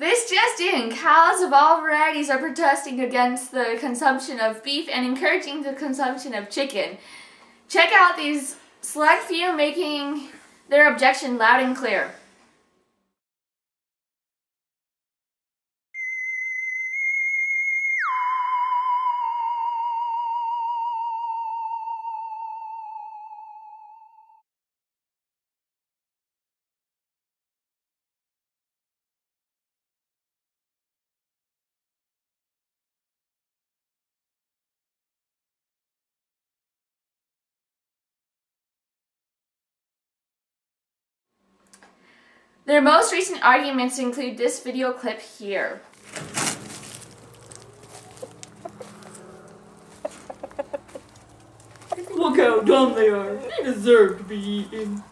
Interesting! Cows of all varieties are protesting against the consumption of beef and encouraging the consumption of chicken. Check out these select few making their objection loud and clear. Their most recent arguments include this video clip here. Look how dumb they are. They deserve to be eaten.